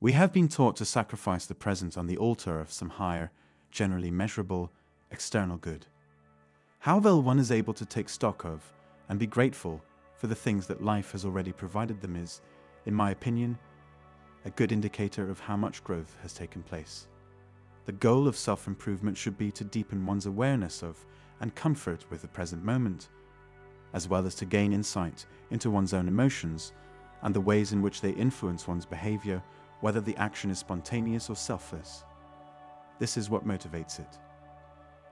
We have been taught to sacrifice the present on the altar of some higher, generally measurable, external good. How well one is able to take stock of and be grateful for the things that life has already provided them is, in my opinion, a good indicator of how much growth has taken place. The goal of self improvement should be to deepen one's awareness of and comfort with the present moment, as well as to gain insight into one's own emotions and the ways in which they influence one's behavior, whether the action is spontaneous or selfless. This is what motivates it.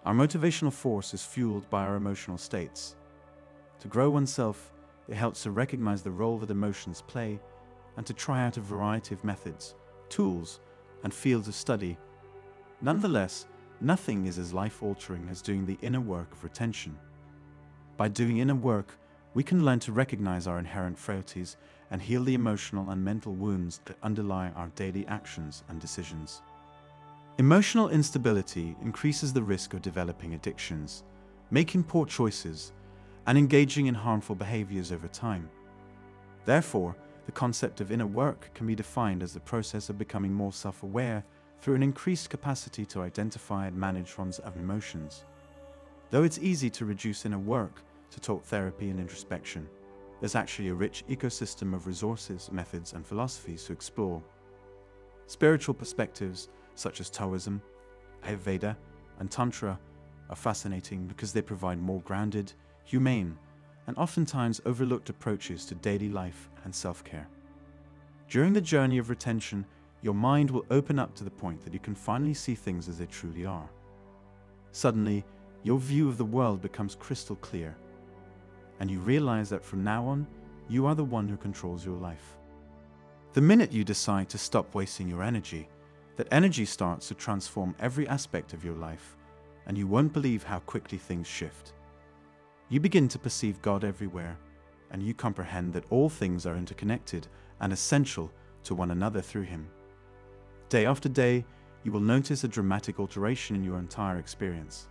Our motivational force is fueled by our emotional states. To grow oneself, it helps to recognize the role that emotions play and to try out a variety of methods, tools, and fields of study. Nonetheless, nothing is as life altering as doing the inner work of retention. By doing inner work, we can learn to recognize our inherent frailties and heal the emotional and mental wounds that underlie our daily actions and decisions. Emotional instability increases the risk of developing addictions, making poor choices, and engaging in harmful behaviors over time. Therefore, the concept of inner work can be defined as the process of becoming more self aware through an increased capacity to identify and manage one's own emotions. Though it's easy to reduce inner work to talk therapy and introspection, there's actually a rich ecosystem of resources, methods, and philosophies to explore. Spiritual perspectives such as Taoism, Ayurveda, and Tantra are fascinating because they provide more grounded, humane, and oftentimes overlooked approaches to daily life and self care. During the journey of retention, your mind will open up to the point that you can finally see things as they truly are. Suddenly, your view of the world becomes crystal clear, and you realize that from now on, you are the one who controls your life. The minute you decide to stop wasting your energy, that energy starts to transform every aspect of your life, and you won't believe how quickly things shift. You begin to perceive God everywhere, and you comprehend that all things are interconnected and essential to one another through Him. Day after day, you will notice a dramatic alteration in your entire experience.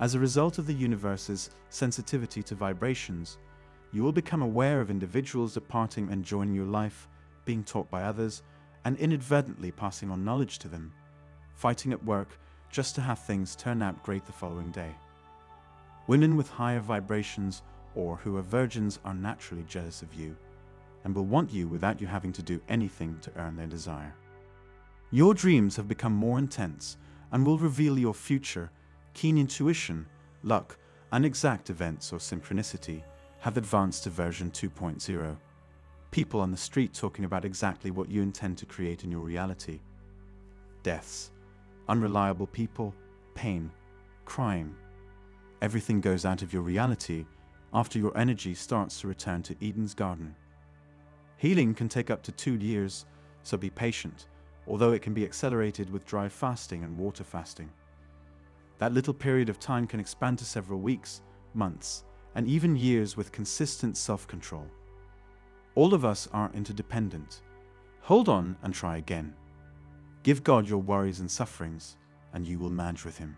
As a result of the universe's sensitivity to vibrations, you will become aware of individuals departing and joining your life, being taught by others, and inadvertently passing on knowledge to them, fighting at work just to have things turn out great the following day. Women with higher vibrations or who are virgins are naturally jealous of you and will want you without you having to do anything to earn their desire. Your dreams have become more intense and will reveal your future. Keen intuition, luck, unexact events or synchronicity have advanced to version 2.0 people on the street talking about exactly what you intend to create in your reality. Deaths, unreliable people, pain, crime. Everything goes out of your reality after your energy starts to return to Eden's garden. Healing can take up to two years, so be patient, although it can be accelerated with dry fasting and water fasting. That little period of time can expand to several weeks, months, and even years with consistent self control. All of us are interdependent. Hold on and try again. Give God your worries and sufferings, and you will manage with Him.